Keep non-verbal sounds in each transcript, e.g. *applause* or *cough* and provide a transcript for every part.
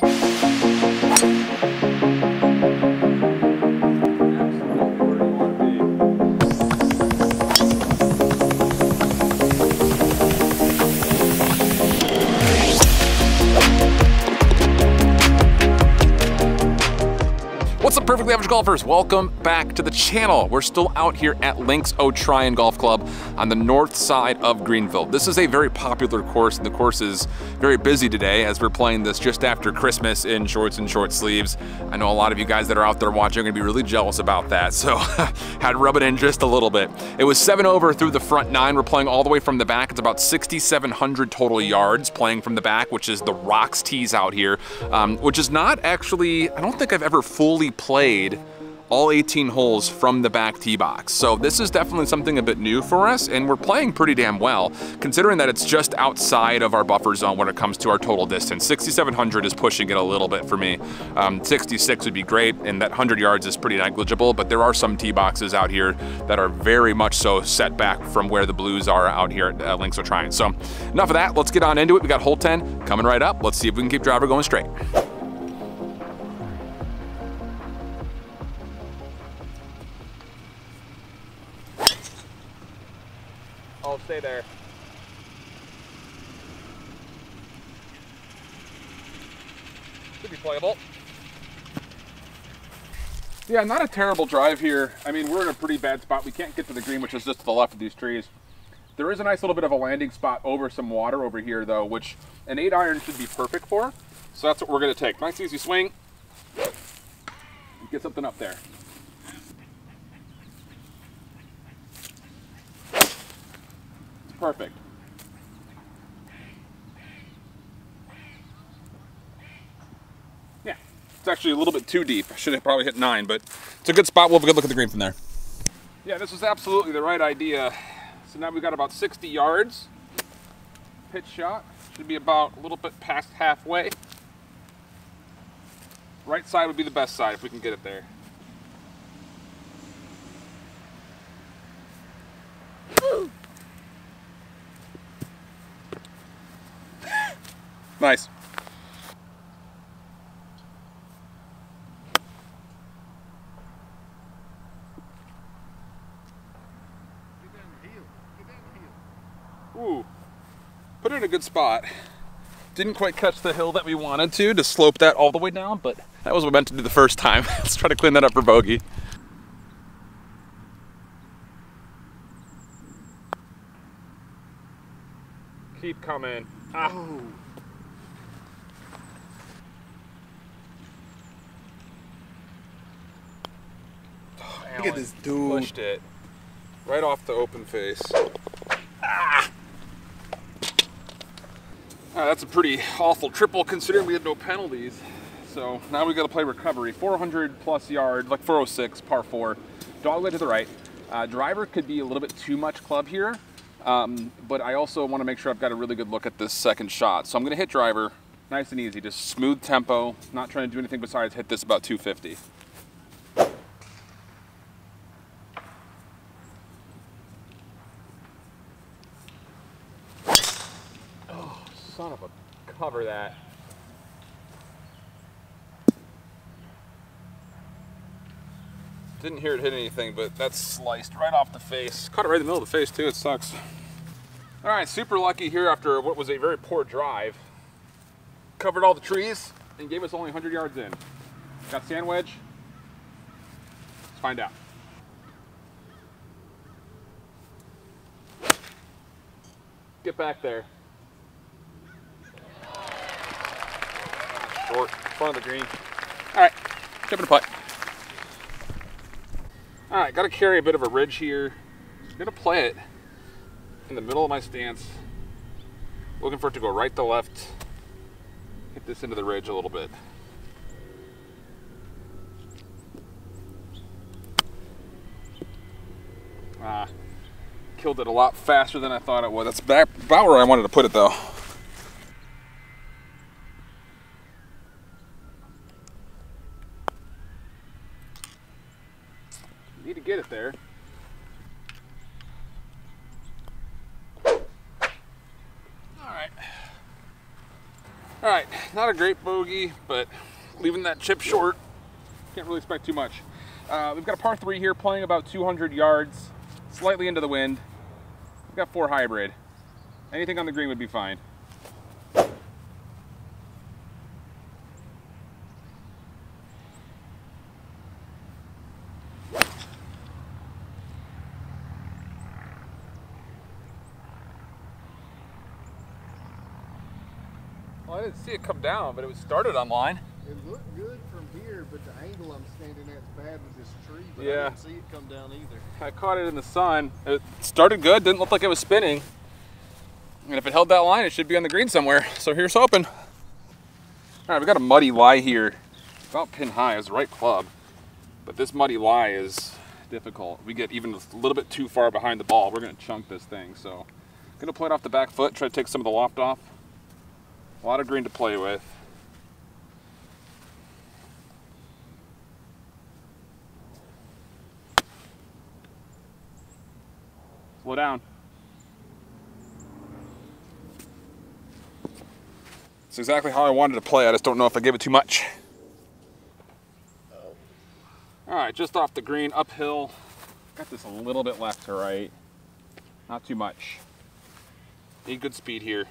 What's perfectly average golfers? Welcome back to the channel. We're still out here at Links O'Tryon Golf Club on the north side of Greenville. This is a very popular course, and the course is very busy today as we're playing this just after Christmas in shorts and short sleeves. I know a lot of you guys that are out there watching are gonna be really jealous about that, so *laughs* had to rub it in just a little bit. It was seven over through the front nine. We're playing all the way from the back. It's about 6,700 total yards playing from the back, which is the rocks tees out here, um, which is not actually, I don't think I've ever fully played all 18 holes from the back tee box. So this is definitely something a bit new for us and we're playing pretty damn well considering that it's just outside of our buffer zone when it comes to our total distance. 6,700 is pushing it a little bit for me. Um, 66 would be great and that 100 yards is pretty negligible, but there are some tee boxes out here that are very much so set back from where the blues are out here at uh, Links O'Tryon. So enough of that, let's get on into it. We got hole 10 coming right up. Let's see if we can keep driver going straight. I'll stay there. Should be playable. Yeah, not a terrible drive here. I mean, we're in a pretty bad spot. We can't get to the green, which is just to the left of these trees. There is a nice little bit of a landing spot over some water over here, though, which an 8 iron should be perfect for. So that's what we're going to take. Nice easy swing. Get something up there. Perfect. Yeah, it's actually a little bit too deep. I should have probably hit nine, but it's a good spot. We'll have a good look at the green from there. Yeah, this was absolutely the right idea. So now we've got about 60 yards. Pitch shot should be about a little bit past halfway. Right side would be the best side if we can get it there. Nice. Ooh, put it in a good spot. Didn't quite catch the hill that we wanted to, to slope that all the way down, but that was what we meant to do the first time. *laughs* Let's try to clean that up for bogey. Keep coming. Ah. Oh. Look at this dude. Pushed it right off the open face. Ah. Ah, that's a pretty awful triple considering we had no penalties. So now we've got to play recovery. 400 plus yard, like 406, par four. Dogleg to the right. Uh, driver could be a little bit too much club here, um, but I also want to make sure I've got a really good look at this second shot. So I'm going to hit driver, nice and easy, just smooth tempo, not trying to do anything besides hit this about 250. Cover that. Didn't hear it hit anything, but that's sliced right off the face. Caught it right in the middle of the face too, it sucks. All right, super lucky here after what was a very poor drive. Covered all the trees and gave us only 100 yards in. Got sand wedge. Let's find out. Get back there. Short, front of the green. All right, tipping a putt. All right, got to carry a bit of a ridge here. I'm gonna play it in the middle of my stance. Looking for it to go right to left. Hit this into the ridge a little bit. Ah, killed it a lot faster than I thought it would. That's about where I wanted to put it though. Need to get it there. All right. All right, not great bogey, but leaving that chip short, can't really expect too much. Uh, we've got a par three here playing about 200 yards, slightly into the wind. We've got four hybrid. Anything on the green would be fine. I didn't see it come down, but it was started on line. It looked good from here, but the angle I'm standing at is bad with this tree. But Yeah. I didn't see it come down either. I caught it in the sun. It started good, didn't look like it was spinning. And if it held that line, it should be on the green somewhere. So here's hoping. All right, we got a muddy lie here. About pin high is the right club, but this muddy lie is difficult. We get even a little bit too far behind the ball. We're gonna chunk this thing. So gonna play it off the back foot, try to take some of the loft off. A lot of green to play with. Slow down. It's exactly how I wanted to play. I just don't know if I gave it too much. All right, just off the green, uphill. Got this a little bit left to right. Not too much. Need good speed here.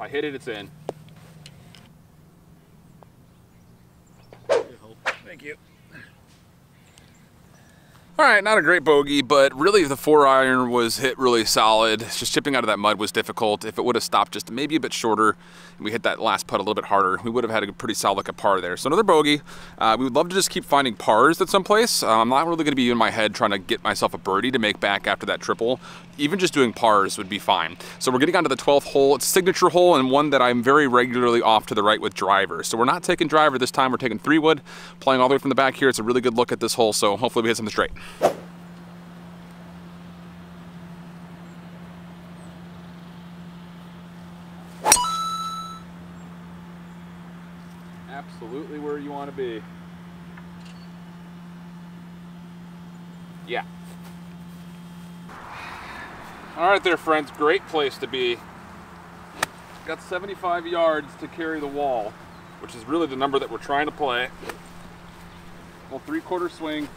If I hit it, it's in. Thank you. All right, not a great bogey, but really the four iron was hit really solid. Just chipping out of that mud was difficult. If it would have stopped just maybe a bit shorter, and we hit that last putt a little bit harder, we would have had a pretty solid at par there. So another bogey. Uh, we would love to just keep finding pars at some place. Uh, I'm not really going to be in my head trying to get myself a birdie to make back after that triple. Even just doing pars would be fine. So we're getting onto the 12th hole. It's a signature hole and one that I'm very regularly off to the right with driver. So we're not taking driver this time. We're taking three wood, playing all the way from the back here. It's a really good look at this hole. So hopefully we hit something straight. Absolutely where you want to be. Yeah. All right there, friends. Great place to be. Got 75 yards to carry the wall, which is really the number that we're trying to play. Well, three-quarter swing.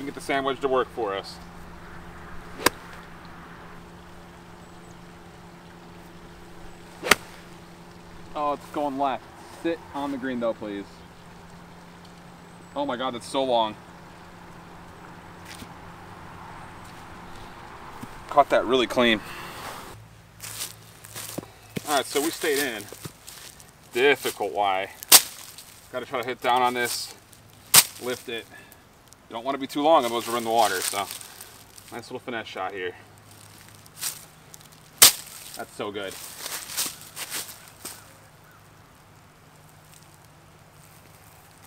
Can get the sand wedge to work for us. Oh, it's going left. Sit on the green though, please. Oh my god, that's so long. Caught that really clean. Alright, so we stayed in. Difficult Y. Gotta try to hit down on this, lift it. You don't want to be too long, otherwise we're in the water, so nice little finesse shot here. That's so good.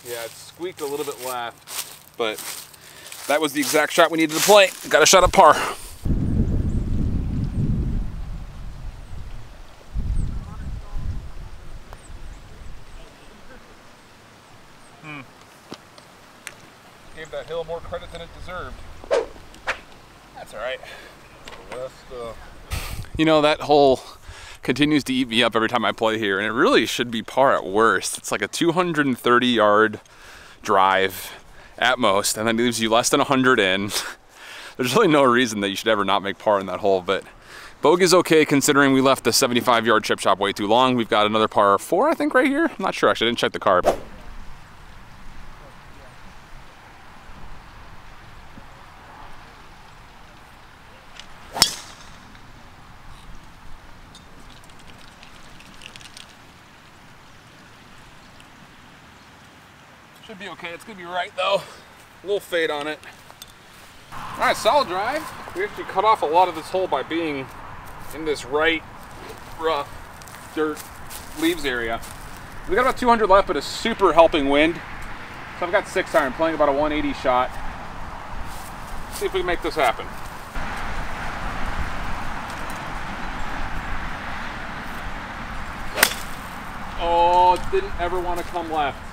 Yeah, it squeaked a little bit left, but that was the exact shot we needed to play. Got a shot at par. That hill more credit than it deserved. That's all right. Rest, uh, You know, that hole continues to eat me up every time I play here, and it really should be par at worst. It's like a 230 yard drive at most, and then leaves you less than 100 in. *laughs* There's really no reason that you should ever not make par in that hole, but bogey's okay considering we left the 75 yard chip shot way too long. We've got another par four, I think, right here. I'm not sure actually, I didn't check the card. Should be okay. It's gonna be right though. A little fade on it. All right, solid drive. We actually cut off a lot of this hole by being in this right rough dirt leaves area. We got about 200 left, but a super helping wind. So I've got six iron, playing about a 180 shot. See if we can make this happen. Oh, didn't ever want to come left.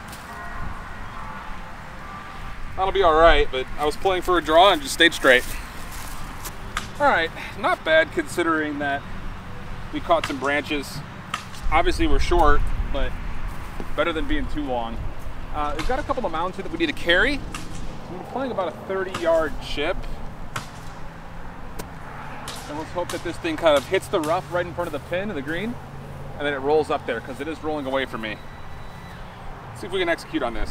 That'll be all right, but I was playing for a draw and just stayed straight. All right, not bad considering that we caught some branches. Obviously we're short, but better than being too long. Uh, we've got a couple of mounds here that we need to carry. We're playing about a 30 yard chip. And let's hope that this thing kind of hits the rough right in front of the pin of the green, and then it rolls up there because it is rolling away from me. Let's see if we can execute on this.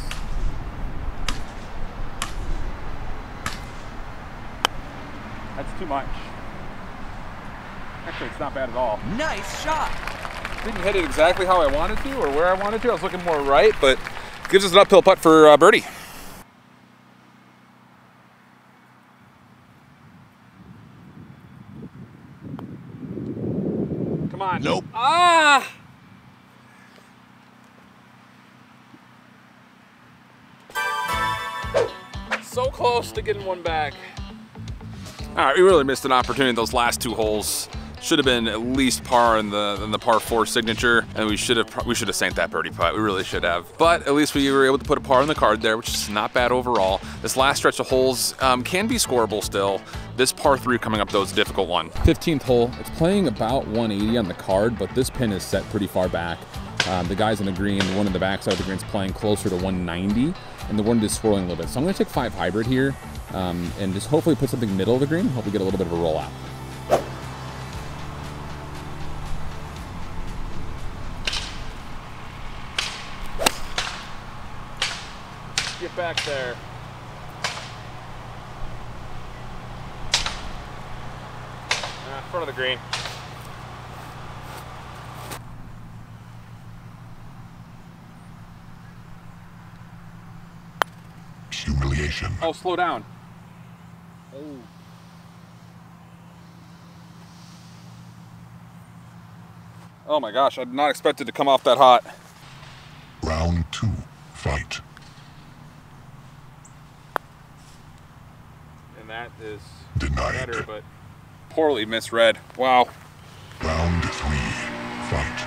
That's too much. Actually, it's not bad at all. Nice shot. Didn't hit it exactly how I wanted to or where I wanted to. I was looking more right, but gives us an uphill putt for uh, birdie. Come on. Nope. Ah! So close to getting one back. All right, we really missed an opportunity those last two holes. Should have been at least par in the in the par four signature, and we should have we should have sank that birdie putt. We really should have. But at least we were able to put a par on the card there, which is not bad overall. This last stretch of holes um, can be scoreable still. This par three coming up though is a difficult one. 15th hole. It's playing about 180 on the card, but this pin is set pretty far back. Um, the guys on the green, the one in the backside of the green is playing closer to 190, and the one is swirling a little bit. So I'm going to take five hybrid here, um, and just hopefully put something middle of the green. Hope we get a little bit of a rollout. Get back there. Ah, front of the green. Humiliation. Oh, slow down. Oh, Oh my gosh, I did not expect it to come off that hot. Round two. Fight. And that is Denied. better, but poorly misread. Wow. Round three. Fight.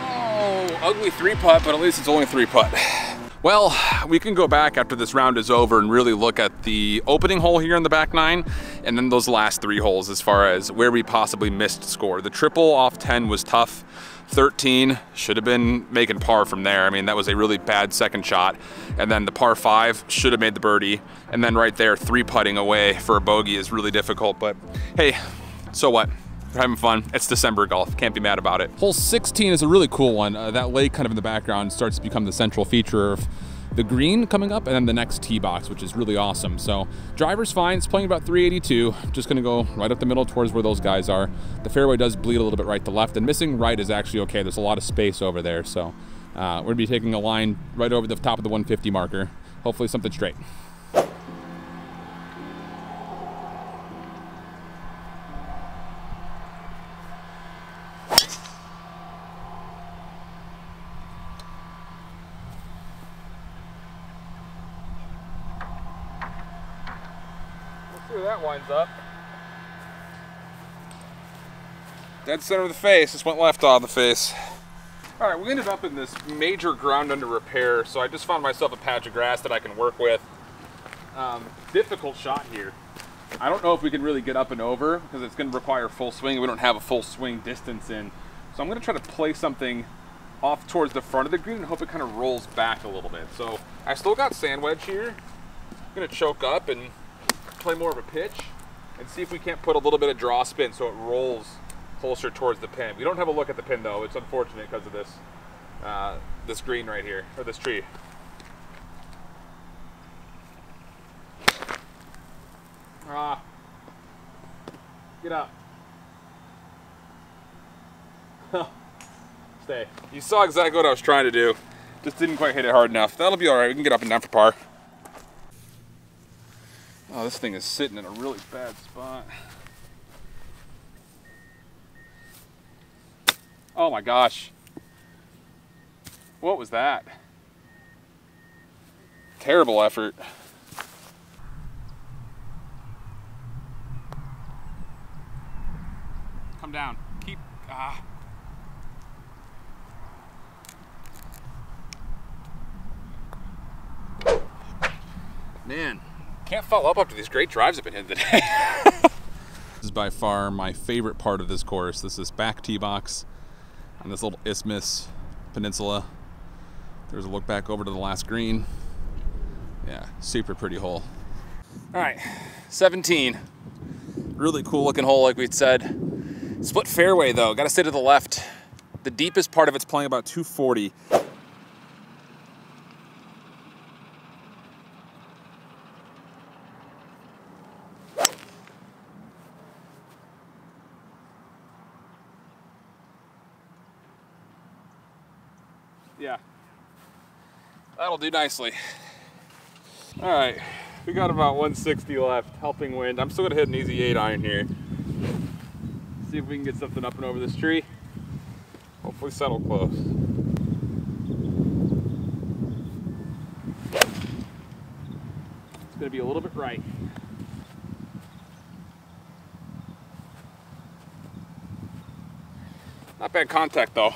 Oh, ugly three putt, but at least it's only three putt. Well, we can go back after this round is over and really look at the opening hole here in the back nine and then those last three holes as far as where we possibly missed score. The triple off 10 was tough. 13 should have been making par from there. I mean, that was a really bad second shot. And then the par five should have made the birdie. And then right there, three putting away for a bogey is really difficult. But hey, so what? We're having fun. It's December golf. Can't be mad about it. Hole 16 is a really cool one. Uh, that lake kind of in the background starts to become the central feature of the green coming up and then the next tee box, which is really awesome. So driver's fine. It's playing about 382. Just gonna go right up the middle towards where those guys are. The fairway does bleed a little bit right to left and missing right is actually okay. There's a lot of space over there. So uh, we're gonna be taking a line right over the top of the 150 marker. Hopefully something straight. Let's see where that winds up. Dead center of the face. Just went left on the face. All right, we ended up in this major ground under repair, so I just found myself a patch of grass that I can work with. Um, difficult shot here. I don't know if we can really get up and over because it's going to require full swing. We don't have a full swing distance in. So I'm going to try to play something off towards the front of the green and hope it kind of rolls back a little bit. So I still got sand wedge here. I'm going to choke up and play more of a pitch and see if we can't put a little bit of draw spin so it rolls closer towards the pin. We don't have a look at the pin though. It's unfortunate because of this uh, this green right here or this tree. Ah, get up. Stay. You saw exactly what I was trying to do. Just didn't quite hit it hard enough. That'll be all right. We can get up and down for par. Oh, this thing is sitting in a really bad spot. Oh my gosh. What was that? Terrible effort. Come down. Keep. Ah. Man, can't follow up after these great drives I've been hitting today. *laughs* this is by far my favorite part of this course. This is back tee box on this little isthmus peninsula. There's a look back over to the last green. Yeah, super pretty hole. All right, 17. Really cool looking hole, like we said. Split fairway though, gotta stay to the left. The deepest part of it's playing about 240. Yeah, that'll do nicely. All right, we got about 160 left, helping wind. I'm still gonna hit an easy eight iron here. See if we can get something up and over this tree. Hopefully settle close. It's gonna be a little bit right. Not bad contact though.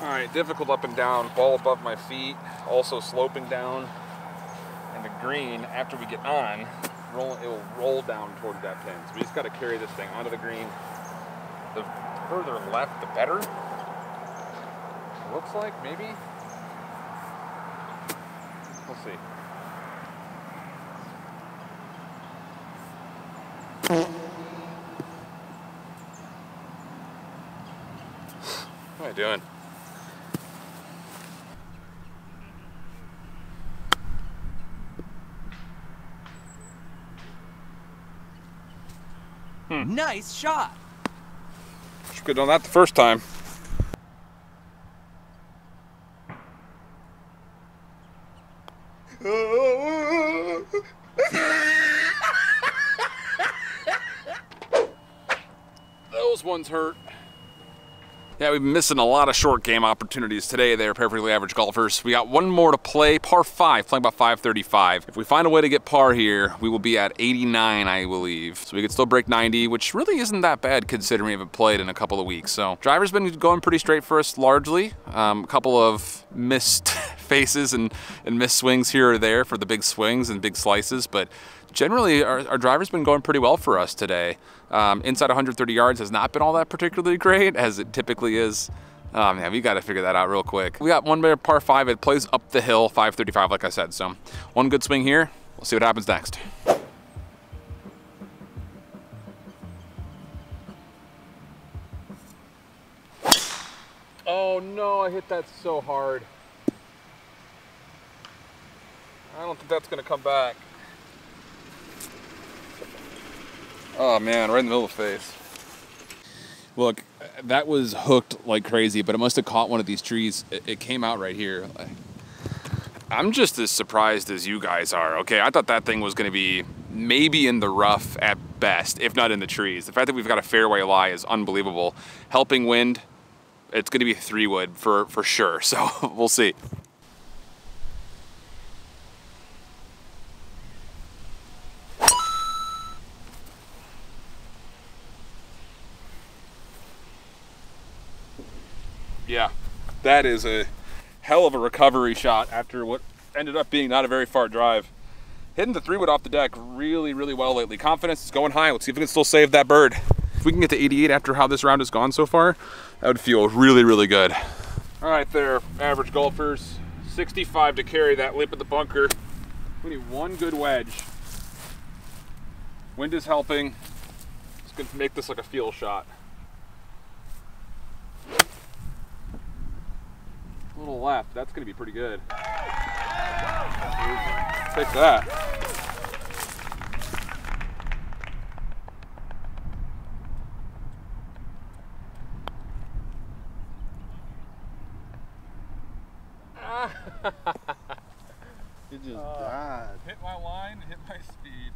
All right, difficult up and down, ball above my feet, also sloping down. And the green, after we get on, roll, it will roll down toward that pin. So we just gotta carry this thing onto the green. The further left, the better. Looks like, maybe. We'll see. What am I doing? Nice shot. Should have done that the first time. We've been missing a lot of short game opportunities today there, perfectly average golfers. We got one more to play, par five, playing about 535. If we find a way to get par here, we will be at 89, I believe. So we could still break 90, which really isn't that bad considering we haven't played in a couple of weeks. So driver's been going pretty straight for us largely. Um, a couple of missed *laughs* faces and, and missed swings here or there for the big swings and big slices, but generally our, our driver's been going pretty well for us today. Um, inside 130 yards has not been all that particularly great as it typically is. Oh man, we got to figure that out real quick. We got one more par five. It plays up the hill, 535, like I said. So one good swing here. We'll see what happens next. Oh no, I hit that so hard. I don't think that's gonna come back. Oh man, right in the middle of the face. Look, that was hooked like crazy, but it must have caught one of these trees. It, it came out right here. I'm just as surprised as you guys are. Okay, I thought that thing was gonna be maybe in the rough at best, if not in the trees. The fact that we've got a fairway lie is unbelievable. Helping wind, it's gonna be three wood for, for sure, *laughs* so we'll see. Yeah, that is a hell of a recovery shot after what ended up being not a very far drive. Hitting the three wood off the deck really, really well lately. Confidence is going high. Let's see if we can still save that bird. If we can get to 88 after how this round has gone so far, that would feel really, really good. All right there, average golfers. 65 to carry that lip at the bunker. We need one good wedge. Wind is helping. It's gonna make this like a feel shot. Little left, that's gonna be pretty good. Take that. *laughs* It just uh, died. Hit my line, hit my speed.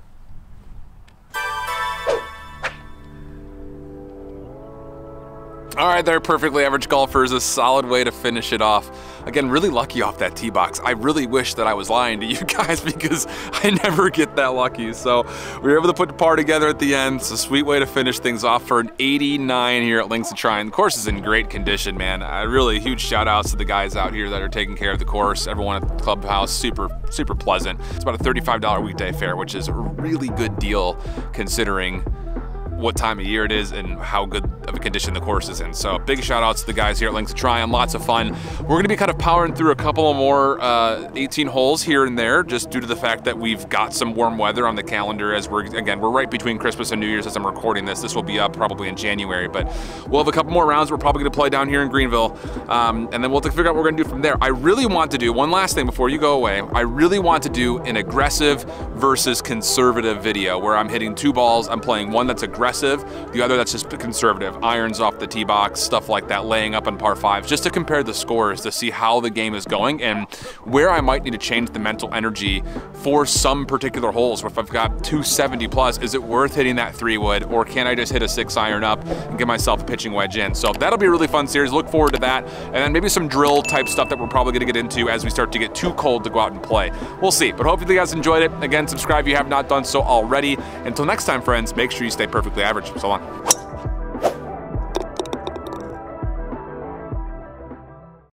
All right, there, perfectly average golfers, a solid way to finish it off. Again, really lucky off that tee box. I really wish that I was lying to you *laughs* guys because I never get that lucky. So we were able to put the par together at the end. It's a sweet way to finish things off for an 89 here at Links O'Tryon. The course is in great condition, man. Uh, really huge shout outs to the guys out here that are taking care of the course. Everyone at the clubhouse, super, super pleasant. It's about a $35 weekday fare, which is a really good deal considering what time of year it is and how good of a condition the course is in. So big shout outs to the guys here at Links Tryon. Lots of fun. We're gonna be kind of powering through a couple more uh, 18 holes here and there just due to the fact that we've got some warm weather on the calendar as we're, again, we're right between Christmas and New Year's as I'm recording this. This will be up probably in January, but we'll have a couple more rounds we're probably gonna play down here in Greenville. Um, and then we'll figure out what we're gonna do from there. I really want to do, one last thing before you go away, I really want to do an aggressive versus conservative video where I'm hitting two balls, I'm playing one that's aggressive, the other that's just conservative, irons off the tee box, stuff like that, laying up on par fives, just to compare the scores to see how the game is going and where I might need to change the mental energy for some particular holes. If I've got 270 plus, is it worth hitting that three wood or can I just hit a six iron up and get myself a pitching wedge in? So that'll be a really fun series. Look forward to that. And then maybe some drill type stuff that we're probably gonna get into as we start to get too cold to go out and play. We'll see, but hopefully you guys enjoyed it. Again, subscribe if you have not done so already. Until next time, friends, make sure you stay perfectly average. So long.